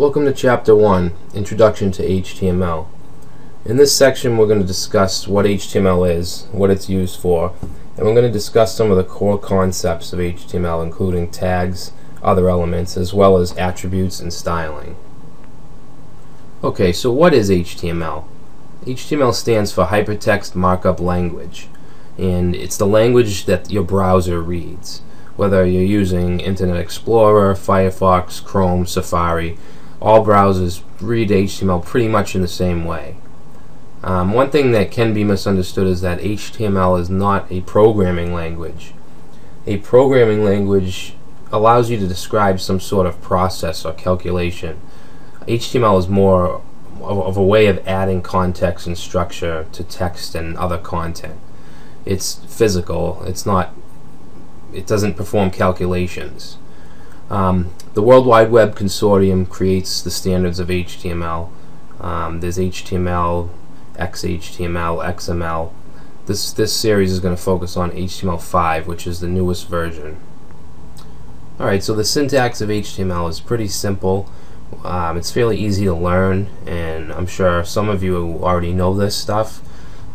Welcome to Chapter 1, Introduction to HTML. In this section we're going to discuss what HTML is, what it's used for, and we're going to discuss some of the core concepts of HTML including tags, other elements, as well as attributes and styling. Okay, so what is HTML? HTML stands for Hypertext Markup Language, and it's the language that your browser reads. Whether you're using Internet Explorer, Firefox, Chrome, Safari, all browsers read HTML pretty much in the same way. Um, one thing that can be misunderstood is that HTML is not a programming language. A programming language allows you to describe some sort of process or calculation. HTML is more of, a way of adding context and structure to text and other content. It's physical. It's not. It doesn't perform calculations. Um, the World Wide Web Consortium creates the standards of HTML. Um, there's HTML, XHTML, XML. This this series is going to focus on HTML5, which is the newest version. Alright, so the syntax of HTML is pretty simple. Um, it's fairly easy to learn, and I'm sure some of you already know this stuff.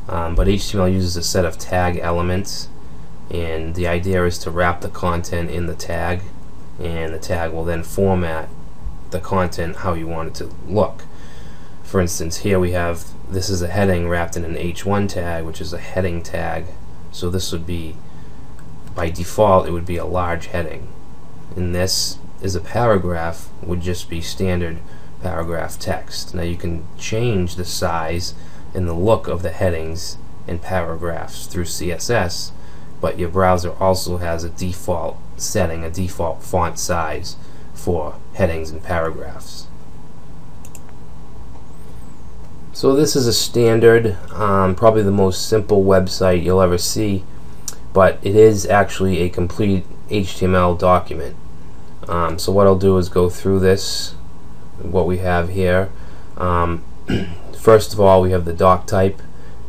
Um, but HTML uses a set of tag elements, and the idea is to wrap the content in the tag and the tag will then format the content how you want it to look. For instance, here we have this is a heading wrapped in an H1 tag, which is a heading tag. So this would be, by default, it would be a large heading. And this is a paragraph, would just be standard paragraph text. Now you can change the size and the look of the headings and paragraphs through CSS, but your browser also has a default setting a default font size for headings and paragraphs. So this is a standard, um, probably the most simple website you'll ever see, but it is actually a complete HTML document. Um, so what I'll do is go through this, what we have here. Um, first of all, we have the doc type,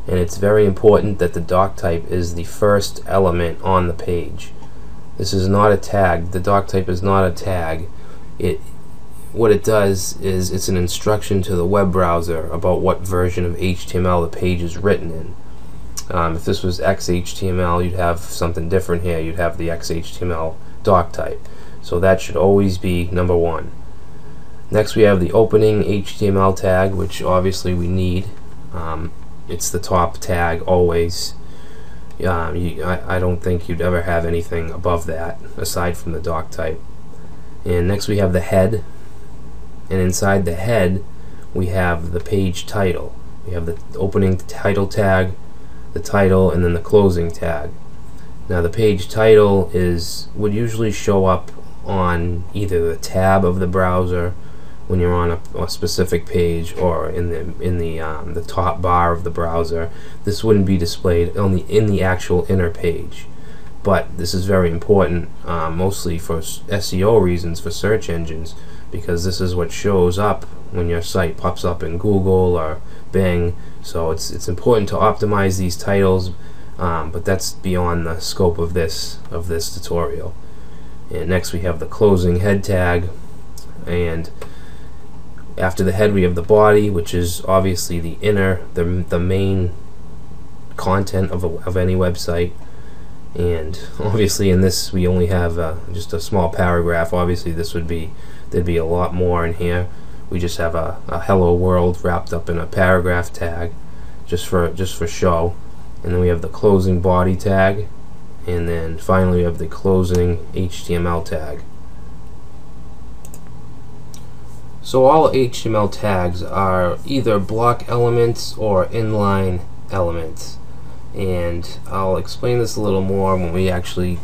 and it's very important that the doc type is the first element on the page. This is not a tag. The doc type is not a tag. It what it does is it's an instruction to the web browser about what version of HTML the page is written in. Um, if this was XHTML, you'd have something different here. You'd have the XHTML doc type. So that should always be number one. Next we have the opening HTML tag, which obviously we need. Um, it's the top tag always. Um, you, I, I don't think you'd ever have anything above that aside from the doc type. And next we have the head, and inside the head we have the page title. We have the opening title tag, the title, and then the closing tag. Now the page title is would usually show up on either the tab of the browser when you're on a, a, specific page or in the in the um, the top bar of the browser. This wouldn't be displayed only in the actual inner page. But this is very important, um, mostly for SEO reasons for search engines, because this is what shows up when your site pops up in Google or Bing. So it's it's important to optimize these titles, um, but that's beyond the scope of this of this tutorial. And next we have the closing head tag, and after the head we have the body, which is obviously the inner, the, the main content of, a, of any website. And obviously in this we only have uh, just a small paragraph. Obviously this would be, there'd be a lot more in here. We just have a, a hello world wrapped up in a paragraph tag just for just for show. And then we have the closing body tag. And then finally we have the closing HTML tag. So all HTML tags are either block elements or inline elements. And I'll explain this a little more when we actually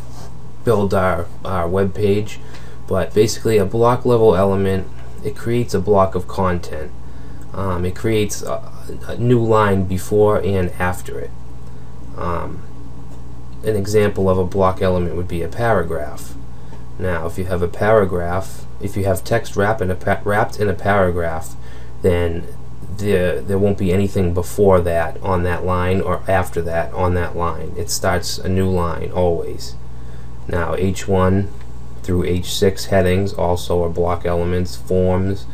build our, our web page. But basically a block level element, it creates a block of content. Um, it creates a, a, new line before and after it. Um, an example of a block element would be a paragraph. Now, if you have a paragraph, if you have text wrapped in a, wrapped in a paragraph, then there, there won't be anything before that on that line or after that on that line. It starts a new line always. Now, H1 through H6 headings also are block elements, forms,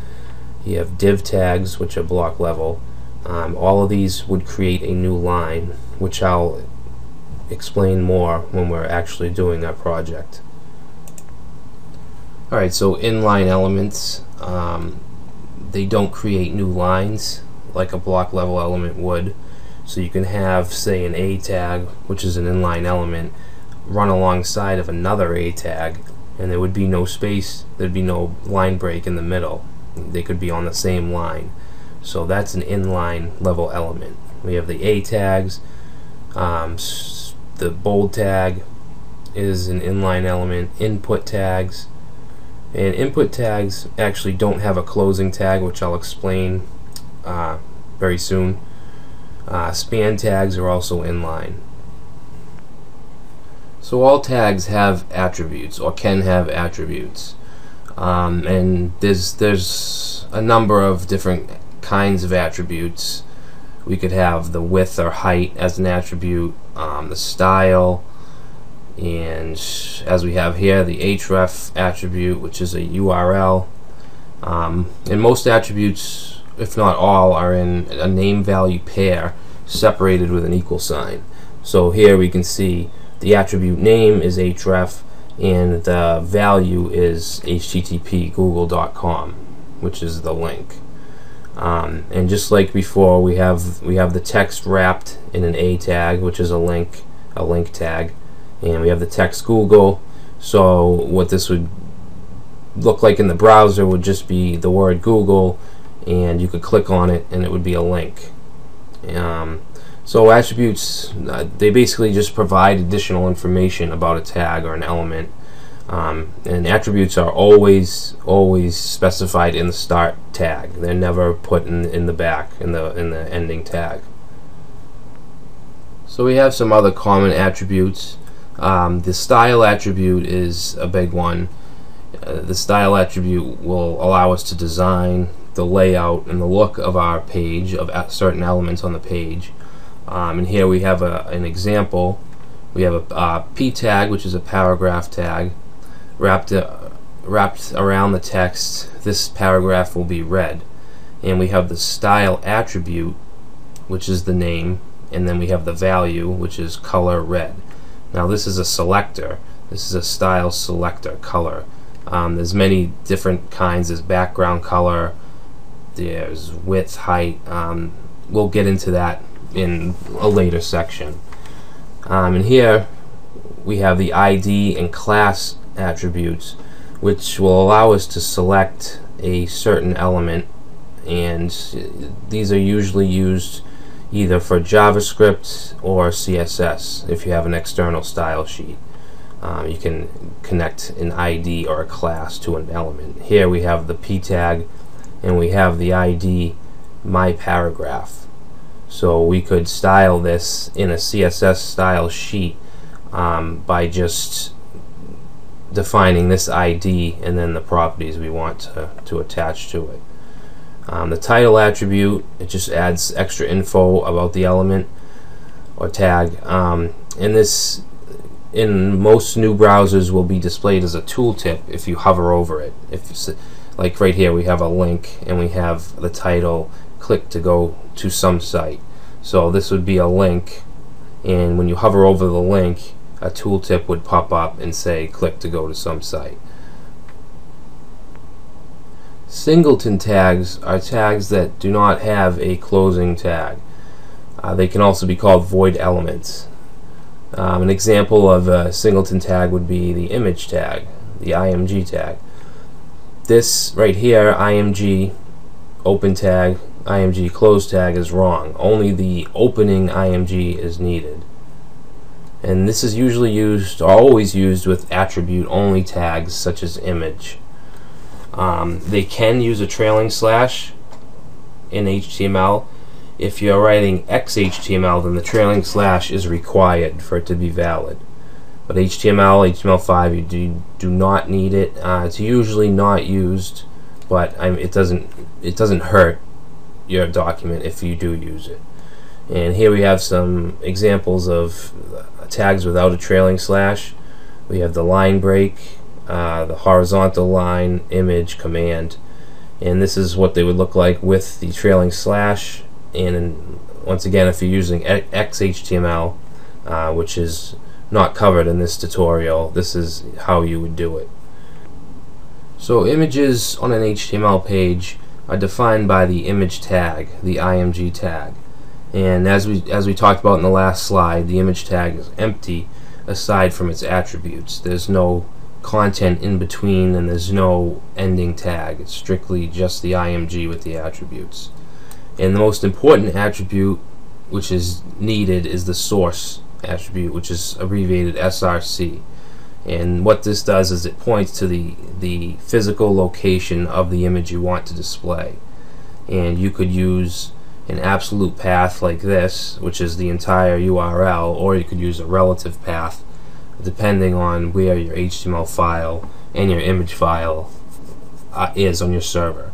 You have div tags, which are block level. Um, all of these would create a new line, which I'll explain more when we're actually doing our project. Alright, so inline elements, um, they don't create new lines like a block level element would. So you can have, say, an A tag, which is an inline element, run alongside of another A tag, and there would be no space, there'd be no line break in the middle. They could be on the same line. So that's an inline level element. We have the A tags, um, the bold tag is an inline element, input tags, and input tags actually don't have a closing tag, which I'll explain uh, very soon. Uh, span tags are also inline. So all tags have attributes or can have attributes. Um, and there's there's a number of different kinds of attributes. We could have the width or height as an attribute, um, the style, and as we have here, the href attribute, which is a URL. Um, and most attributes, if not all, are in a name value pair separated with an equal sign. So here we can see the attribute name is href and the value is http google.com which is the link um, and just like before we have we have the text wrapped in an a tag which is a link a link tag and we have the text Google so what this would look like in the browser would just be the word Google and you could click on it and it would be a link um, so attributes, uh, they basically just provide additional information about a tag or an element. Um, and attributes are always always specified in the start tag. They're never put in in the back in the in the ending tag. So we have some other common attributes. Um, the style attribute is a big one. Uh, the style attribute will allow us to design the layout and the look of our page of certain elements on the page. Um, and here we have a, an example. We have a uh, p tag, which is a paragraph tag, wrapped uh, wrapped around the text. This paragraph will be red, and we have the style attribute, which is the name, and then we have the value, which is color red. Now this is a selector. This is a style selector color. Um, there's many different kinds. There's background color. There's width, height. Um, we'll get into that in a later section. Um, and here we have the ID and class attributes which will allow us to select a certain element and these are usually used either for JavaScript or CSS if you have an external style sheet. Um, you can connect an ID or a class to an element. Here we have the p tag and we have the ID my paragraph. So we could style this in a CSS style sheet um, by just defining this ID and then the properties we want to, to attach to it. Um, the title attribute, it just adds extra info about the element or tag. Um, and this, in most new browsers, will be displayed as a tooltip if you hover over it. If Like right here, we have a link and we have the title click to go to some site. So this would be a link, and when you hover over the link, a tooltip would pop up and say click to go to some site. Singleton tags are tags that do not have a closing tag. Uh, they can also be called void elements. Um, an example of a singleton tag would be the image tag, the IMG tag. This right here, IMG open tag, IMG close tag is wrong. Only the opening IMG is needed. And this is usually used, always used, with attribute only tags such as image. Um, they can use a trailing slash in HTML. If you're writing XHTML, then the trailing slash is required for it to be valid. But HTML, HTML5, you do, do not need it. Uh, it's usually not used, but it doesn't it doesn't hurt your document if you do use it. And here we have some examples of tags without a trailing slash. We have the line break, uh, the horizontal line, image, command. and this is what they would look like with the trailing slash. And once again if you're using XHTML uh, which is not covered in this tutorial this is how you would do it. So images on an HTML page are defined by the image tag the IMG tag. And as we as we talked about in the last slide the image tag is empty aside from its attributes. There's no content in between and there's no ending tag. It's strictly just the IMG with the attributes. And the most important attribute which is needed is the source attribute which is abbreviated SRC. And what this does is it points to the, the physical location of the image you want to display. And you could use an absolute path like this, which is the entire URL, or you could use a relative path depending on where your HTML file and your image file uh, is on your server.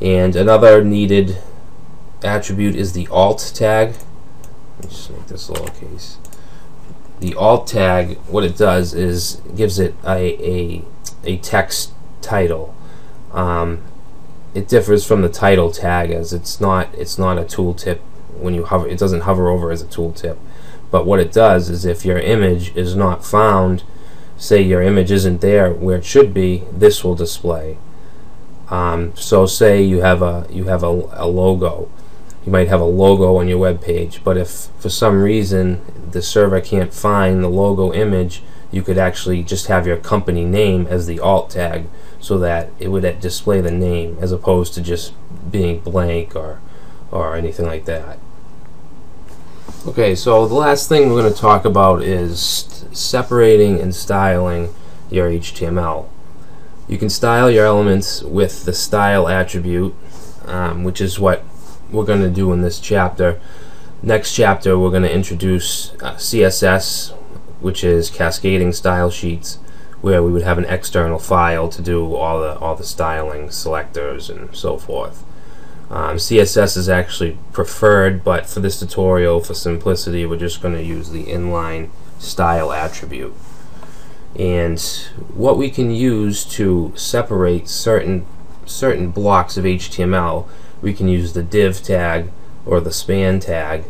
And another needed attribute is the alt tag. Let me just make this lowercase. The alt tag, what it does is gives it a, a, a text title. Um, it differs from the title tag as it's not it's not a tooltip when you hover it doesn't hover over as a tooltip but what it does is if your image is not found, say your image isn't there where it should be, this will display. Um, so say you have a you have a, a logo. You might have a logo on your web page, but if for some reason the server can't find the logo image, you could actually just have your company name as the alt tag so that it would display the name as opposed to just being blank or or anything like that. Okay, so the last thing we're going to talk about is separating and styling your HTML. You can style your elements with the style attribute, um, which is what we're going to do in this chapter. Next chapter, we're going to introduce uh, CSS, which is cascading style sheets, where we would have an external file to do all the all the styling selectors and so forth. Um, CSS is actually preferred, but for this tutorial, for simplicity, we're just going to use the inline style attribute. And what we can use to separate certain certain blocks of HTML, we can use the div tag or the span tag.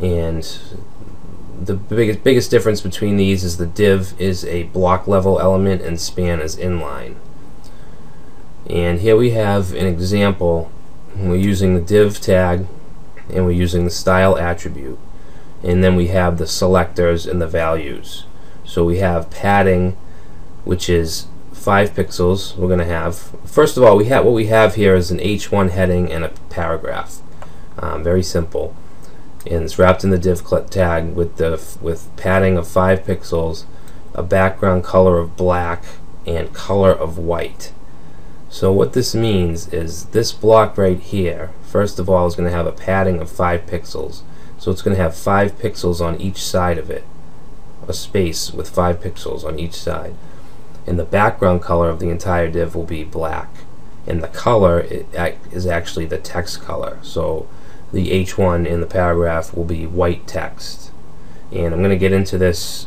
And the biggest biggest difference between these is the div is a block level element and span is inline. And here we have an example we're using the div tag and we're using the style attribute. And then we have the selectors and the values. So we have padding which is 5 pixels we're going to have. First of all we have what we have here is an h1 heading and a paragraph. Um, very simple. And it's wrapped in the div tag with the with padding of 5 pixels a background color of black and color of white so what this means is this block right here, first of all, is going to have a padding of 5 pixels. So it's going to have 5 pixels on each side of it, a space with 5 pixels on each side. And the background color of the entire div will be black. And the color is actually the text color. So the H1 in the paragraph will be white text. And I'm going to get into this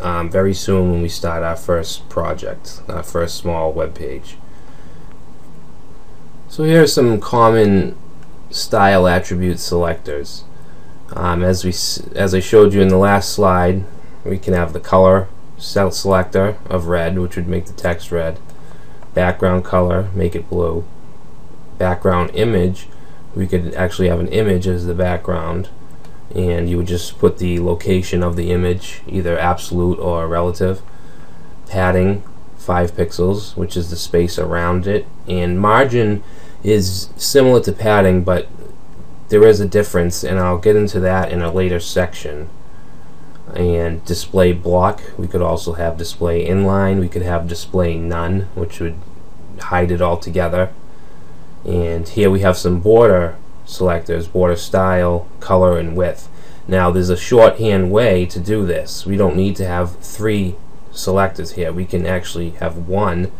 um, very soon when we start our first project, our first small web page. So here are some common style attribute selectors. Um, as we as I showed you in the last slide, we can have the color selector of red, which would make the text red. Background color, make it blue. Background image, we could actually have an image as the background, and you would just put the location of the image, either absolute or relative. Padding, 5 pixels, which is the space around it, and margin is similar to padding, but there is a difference, and I'll get into that in a later section. And display block, we could also have display inline, we could have display none, which would hide it altogether. And here we have some border selectors, border style, color, and width. Now there's a shorthand way to do this. We don't need to have three selectors here. We can actually have one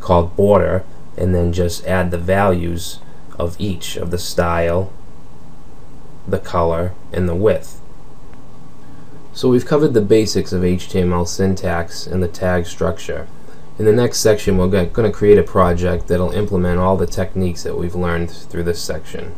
called border and then just add the values of each of the style, the color, and the width. So we've covered the basics of HTML syntax and the tag structure. In the next section, we're going to create a project that'll implement all the techniques that we've learned through this section.